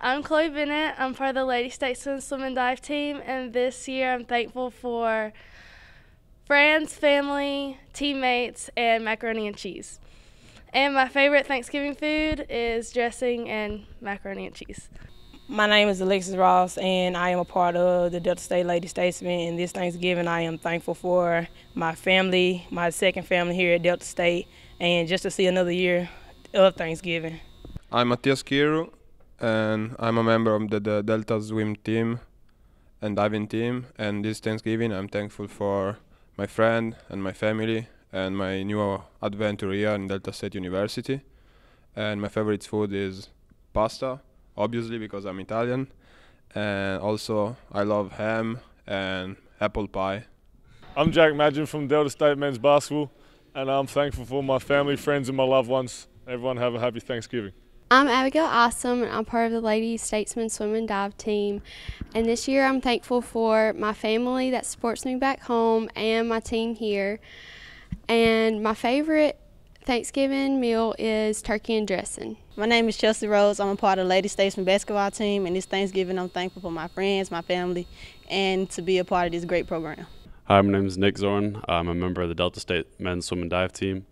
I'm Chloe Bennett. I'm part of the Lady Statesmen Swim and Dive team, and this year I'm thankful for friends, family, teammates, and macaroni and cheese. And my favorite Thanksgiving food is dressing and macaroni and cheese. My name is Alexis Ross, and I am a part of the Delta State Lady Statesmen. And this Thanksgiving, I am thankful for my family, my second family here at Delta State, and just to see another year of Thanksgiving. I'm Matthias Kiru, and I'm a member of the, the Delta Swim team and diving team. And this Thanksgiving, I'm thankful for my friend and my family and my new adventure here in Delta State University. And my favorite food is pasta, obviously because I'm Italian. And also, I love ham and apple pie. I'm Jack Madgen from Delta State Men's Basketball, and I'm thankful for my family, friends, and my loved ones. Everyone have a happy Thanksgiving. I'm Abigail Awesome, and I'm part of the Ladies Statesmen Swim and Dive team. And this year I'm thankful for my family that supports me back home and my team here. And my favorite Thanksgiving meal is turkey and dressing. My name is Chelsea Rose. I'm a part of the Lady Statesmen basketball team, and this Thanksgiving I'm thankful for my friends, my family, and to be a part of this great program. Hi, my name is Nick Zorn. I'm a member of the Delta State Men's Swim and Dive team.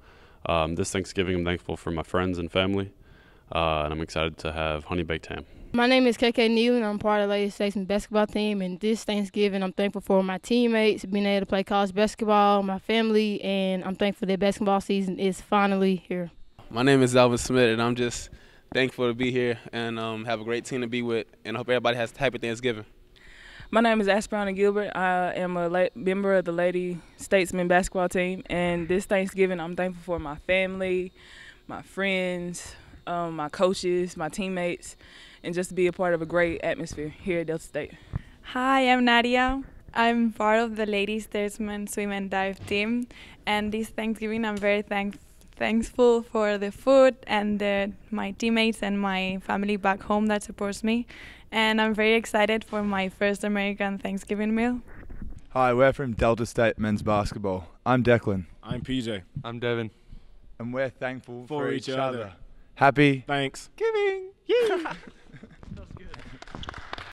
Um, this Thanksgiving I'm thankful for my friends and family uh, and I'm excited to have honey baked ham. My name is KK Neal, and I'm part of the Lady Statesmen basketball team. And this Thanksgiving, I'm thankful for my teammates, being able to play college basketball, my family, and I'm thankful that basketball season is finally here. My name is Alvin Smith, and I'm just thankful to be here and um, have a great team to be with, and I hope everybody has a happy Thanksgiving. My name is Asperana Gilbert. I am a member of the Lady Statesmen basketball team, and this Thanksgiving, I'm thankful for my family, my friends, um, my coaches, my teammates, and just to be a part of a great atmosphere here at Delta State. Hi, I'm Nadia. I'm part of the Ladies Statesmen Swim and Dive team, and this Thanksgiving I'm very thank- thankful for the food and the, my teammates and my family back home that supports me, and I'm very excited for my first American Thanksgiving meal. Hi, we're from Delta State Men's Basketball. I'm Declan. I'm PJ. I'm Devin. And we're thankful for, for each, each other. other. Happy Thanks. Giving. Yay!